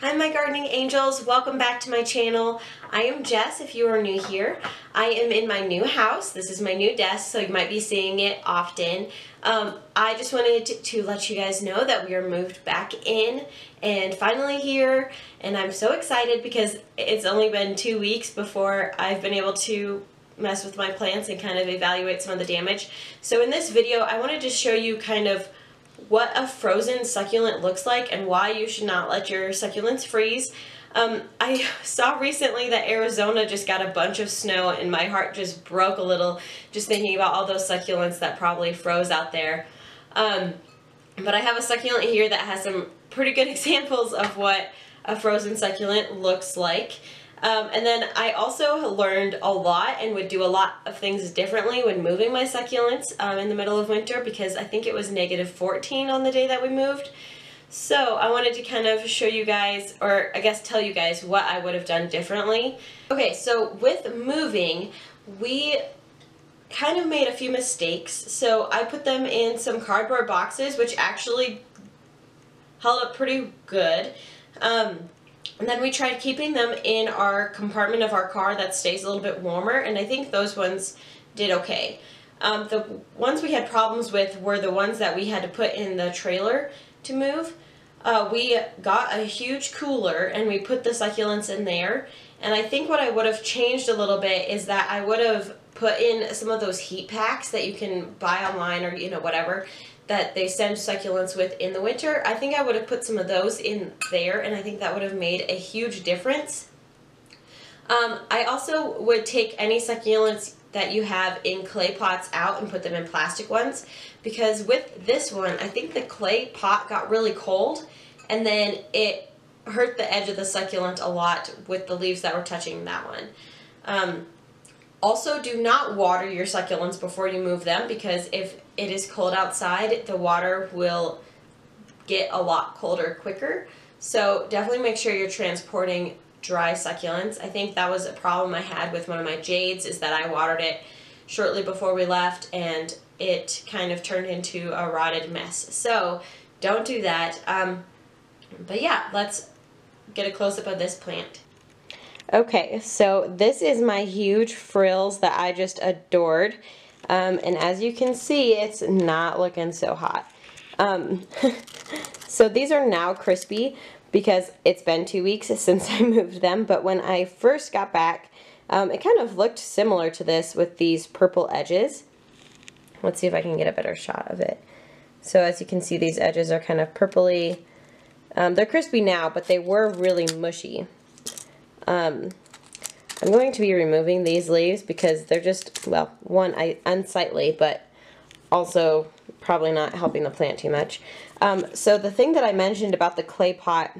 Hi my gardening angels, welcome back to my channel. I am Jess if you are new here. I am in my new house. This is my new desk so you might be seeing it often. Um, I just wanted to, to, let you guys know that we are moved back in and finally here and I'm so excited because it's only been two weeks before I've been able to mess with my plants and kind of evaluate some of the damage. So in this video I wanted to show you kind of what a frozen succulent looks like and why you should not let your succulents freeze. Um, I saw recently that Arizona just got a bunch of snow and my heart just broke a little just thinking about all those succulents that probably froze out there. Um, but I have a succulent here that has some pretty good examples of what a frozen succulent looks like. Um, and then I also learned a lot and would do a lot of things differently when moving my succulents um, in the middle of winter because I think it was negative 14 on the day that we moved. So I wanted to kind of show you guys, or I guess tell you guys what I would have done differently. Okay, so with moving, we kind of made a few mistakes. So I put them in some cardboard boxes, which actually held up pretty good. Um, and then we tried keeping them in our compartment of our car that stays a little bit warmer, and I think those ones did okay. Um, the ones we had problems with were the ones that we had to put in the trailer to move. Uh, we got a huge cooler and we put the succulents in there. And I think what I would have changed a little bit is that I would have put in some of those heat packs that you can buy online or, you know, whatever that they send succulents with in the winter. I think I would have put some of those in there and I think that would have made a huge difference. Um, I also would take any succulents that you have in clay pots out and put them in plastic ones because with this one I think the clay pot got really cold and then it hurt the edge of the succulent a lot with the leaves that were touching that one. Um, also, do not water your succulents before you move them because if it is cold outside, the water will get a lot colder quicker. So definitely make sure you're transporting dry succulents. I think that was a problem I had with one of my jades is that I watered it shortly before we left and it kind of turned into a rotted mess. So don't do that. Um, but yeah, let's get a close-up of this plant. Okay, so this is my huge frills that I just adored. Um, and as you can see, it's not looking so hot. Um, so these are now crispy because it's been two weeks since I moved them. But when I first got back, um, it kind of looked similar to this with these purple edges. Let's see if I can get a better shot of it. So as you can see, these edges are kind of purpley. Um, they're crispy now, but they were really mushy. I'm going to be removing these leaves because they're just, well, one, I, unsightly, but also probably not helping the plant too much. Um, so the thing that I mentioned about the clay pot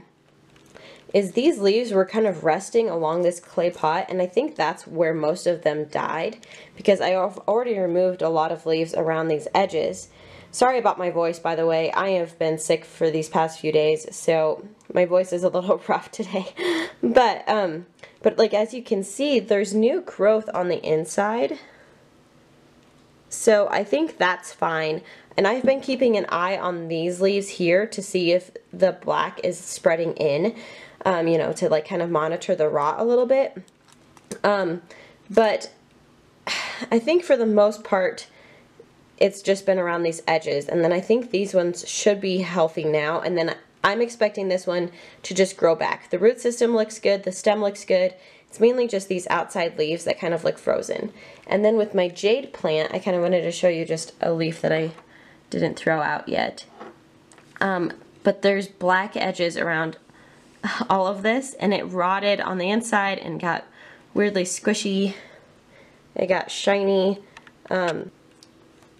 is these leaves were kind of resting along this clay pot and I think that's where most of them died because I have already removed a lot of leaves around these edges. Sorry about my voice by the way, I have been sick for these past few days so my voice is a little rough today. but, um, but like as you can see, there's new growth on the inside. So I think that's fine. And I've been keeping an eye on these leaves here to see if the black is spreading in, um, you know, to like kind of monitor the rot a little bit. Um, but I think for the most part, it's just been around these edges. And then I think these ones should be healthy now. And then I'm expecting this one to just grow back. The root system looks good, the stem looks good. It's mainly just these outside leaves that kind of look frozen. And then with my jade plant, I kind of wanted to show you just a leaf that I didn't throw out yet. Um, but there's black edges around all of this and it rotted on the inside and got weirdly squishy. It got shiny. Um,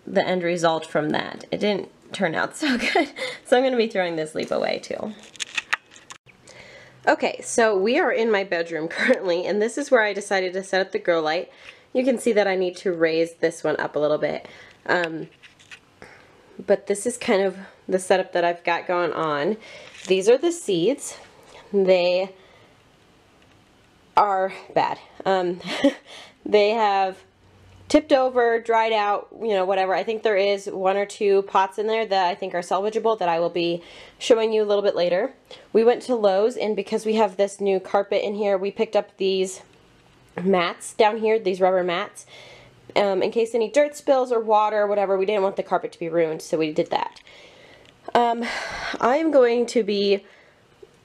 the end result from that. It didn't turn out so good. So I'm going to be throwing this leaf away too. Okay, so we are in my bedroom currently, and this is where I decided to set up the grow light. You can see that I need to raise this one up a little bit. Um, but this is kind of the setup that I've got going on. These are the seeds. They are bad. Um, they have tipped over, dried out, you know, whatever. I think there is one or two pots in there that I think are salvageable that I will be showing you a little bit later. We went to Lowe's and because we have this new carpet in here, we picked up these mats down here, these rubber mats. Um, in case any dirt spills or water or whatever, we didn't want the carpet to be ruined, so we did that. Um, I am going to be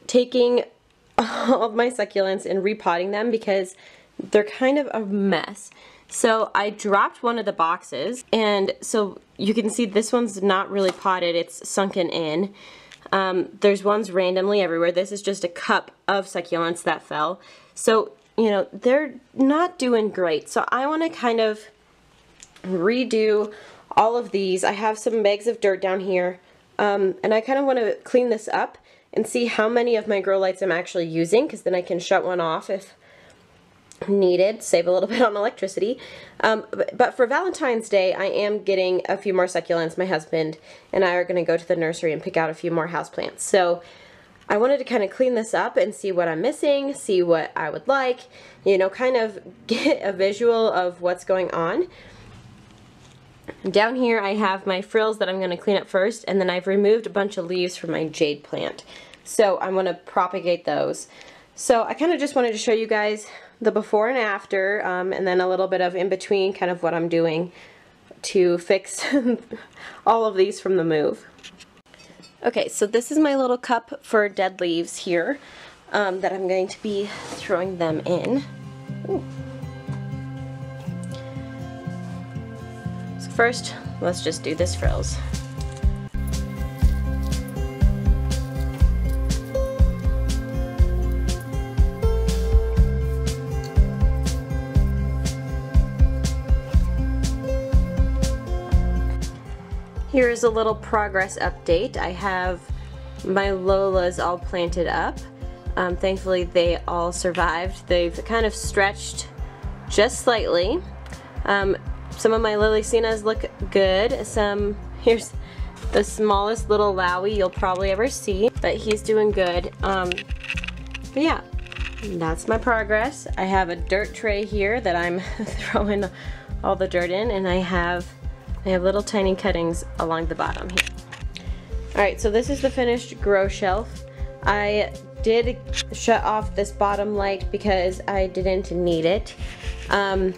taking all of my succulents and repotting them because they're kind of a mess. So I dropped one of the boxes and so you can see this one's not really potted, it's sunken in. Um, there's ones randomly everywhere. This is just a cup of succulents that fell. So, you know, they're not doing great. So I want to kind of redo all of these. I have some bags of dirt down here um, and I kind of want to clean this up and see how many of my grow lights I'm actually using because then I can shut one off if needed, save a little bit on electricity. Um, but, for Valentine's Day, I am getting a few more succulents. My husband and I are going to go to the nursery and pick out a few more houseplants. So I wanted to kind of clean this up and see what I'm missing, see what I would like, you know, kind of get a visual of what's going on. Down here I have my frills that I'm going to clean up first, and then I've removed a bunch of leaves from my jade plant. So I'm going to propagate those. So I kind of just wanted to show you guys the before and after, um, and then a little bit of in between, kind of what I'm doing to fix all of these from the move. Okay, so this is my little cup for dead leaves here um, that I'm going to be throwing them in. Ooh. So first, let's just do this frills. Here's a little progress update. I have my Lolas all planted up. Um, thankfully they all survived. They've kind of stretched just slightly. Um, some of my Lilacinas look good. Some, here's the smallest little Lowie you'll probably ever see, but he's doing good. Um, but yeah, that's my progress. I have a dirt tray here that I'm throwing all the dirt in and I have I have little tiny cuttings along the bottom here. Alright, so this is the finished grow shelf. I did shut off this bottom light because I didn't need it. Um,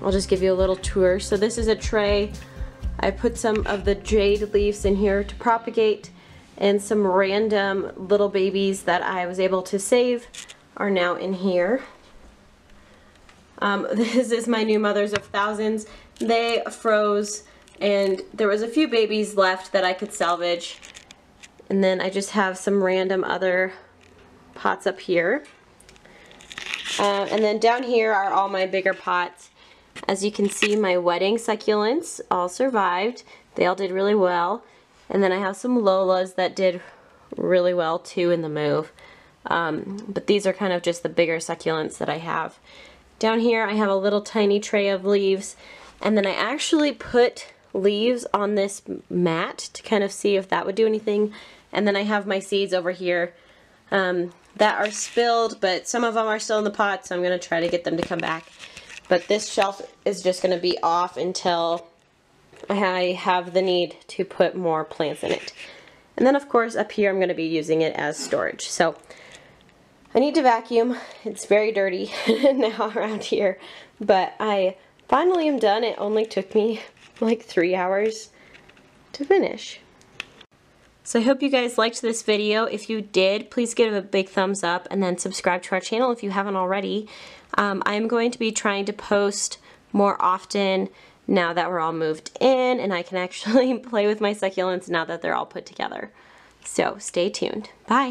I'll just give you a little tour. So this is a tray. I put some of the jade leaves in here to propagate and some random little babies that I was able to save are now in here. Um, this is my new Mothers of Thousands. They froze and there was a few babies left that I could salvage. And then I just have some random other pots up here. Uh, and then down here are all my bigger pots. As you can see, my wedding succulents all survived. They all did really well. And then I have some Lolas that did really well too in the move. Um, but these are kind of just the bigger succulents that I have. Down here I have a little tiny tray of leaves and then I actually put leaves on this mat to kind of see if that would do anything. And then I have my seeds over here um, that are spilled, but some of them are still in the pot, so I'm going to try to get them to come back. But this shelf is just going to be off until I have the need to put more plants in it. And then of course up here I'm going to be using it as storage. So I need to vacuum. It's very dirty now around here, but I finally am done. It only took me like three hours to finish. So I hope you guys liked this video. If you did, please give it a big thumbs up and then subscribe to our channel if you haven't already. Um, I'm going to be trying to post more often now that we're all moved in and I can actually play with my succulents now that they're all put together. So stay tuned. Bye.